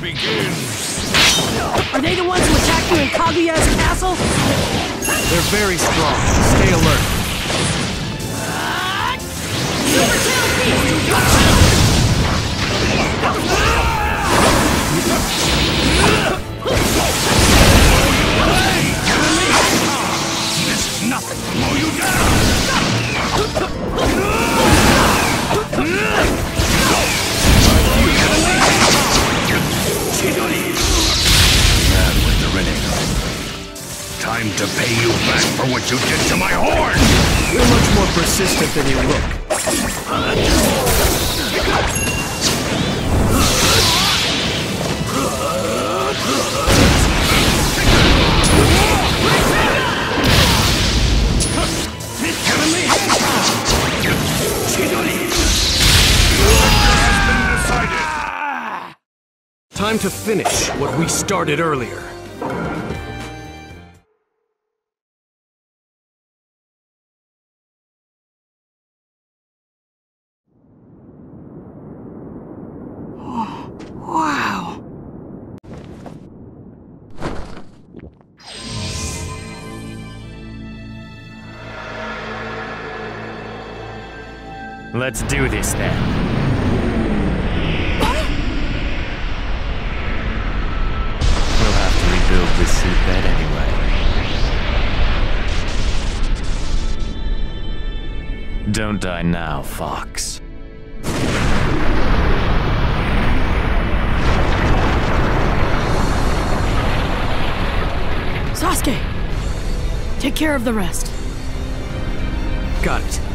begins. Are they the ones who attacked you in Kaguya's castle? They're very strong. Stay alert. Super Tail Beast! This is nothing to you down. Time to pay you back for what you did to my horn! You're much more persistent than you look. Time to finish what we started earlier. Let's do this then. We'll have to rebuild this suit bed anyway. Don't die now, Fox. Sasuke! Take care of the rest. Got it.